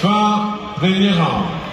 说朋友你好。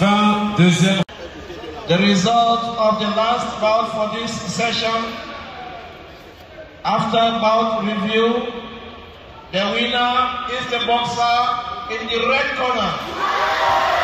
Fin deuxième. The result of the last bout for this session, after bout review, the winner is the boxer in the red corner.